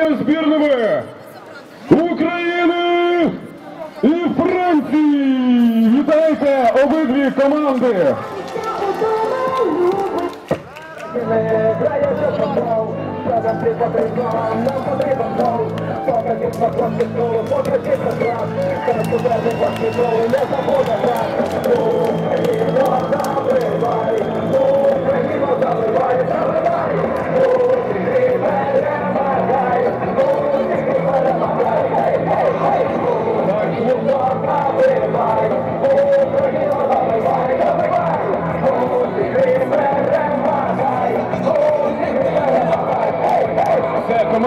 змагання збірними України і Франції. Вітайте обидві команди. Все,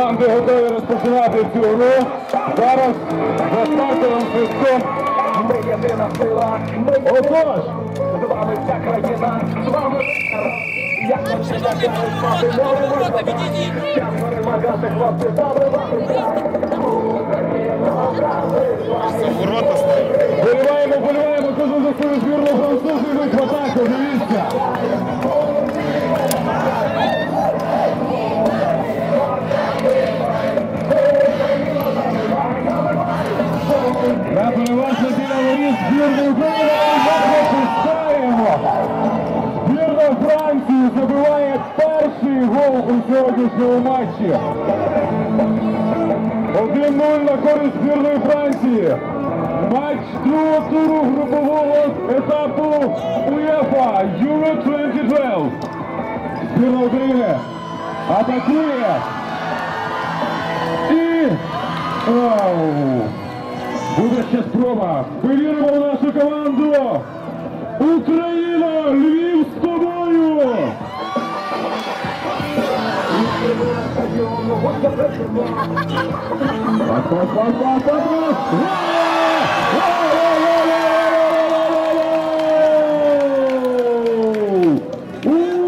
команди готові розпочинати цю гру. Зараз за стартовим свистком. Ми єдина сила, Отож, з вами вся країна, з вами як починати розпати мови як перемагати хлопці, забивати. Україна, Україна, ставить. Збірна Франції забиває перший гол у сьогоднішньому матчі. 1-0 на користь збірної Франції. Матч другого туру групового етапу УЄФА Euro 2012. Збірна України атакує. І Ау! буде ще спроба. Ми віримо в нашу команду. Україна! Львів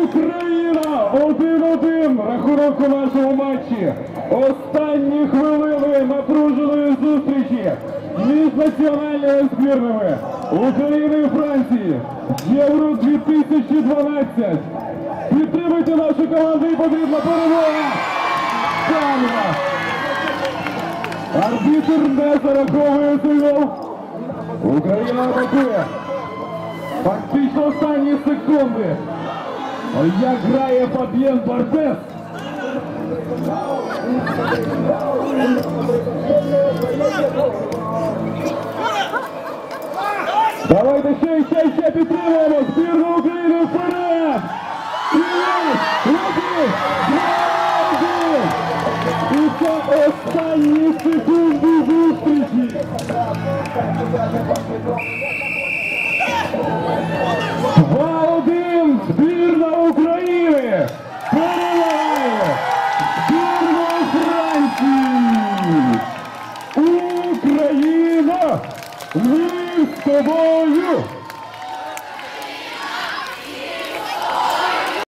Україна! Один-один! Рахунок у нашому матчі. Останні хвилини напруженої зустрічі між національними збірними України і Франції. Євро 2012. Підтримуйте нашу команду і потрібна перемога! Саме! Арбітр не зараховує цей. Україна атакує. Фактично останні секунди. Як грає Фабіен Бартес. Давайте ще, ще, ще підтримуємо це останні секунди зустрічі! Два один! Збірна України! Перемагає! Збірна Франції! Україна! Ми тобою!